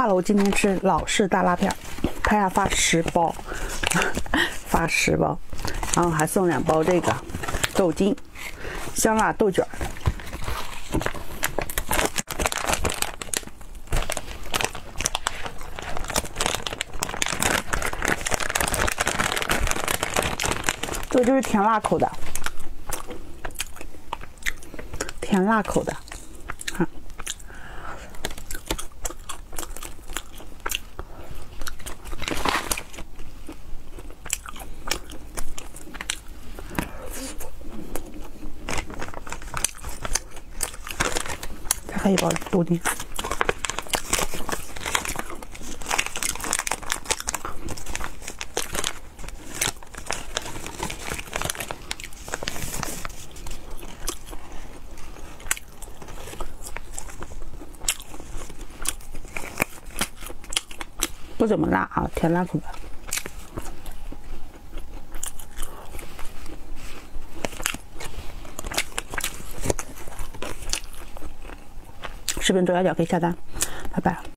Hello，今天吃老式大辣片，他要发十包，发十包，然后还送两包这个豆筋香辣豆卷这个就是甜辣口的，甜辣口的。还有一包豆丁，不怎么辣啊，甜辣口的。视频左下角可以下单，拜拜。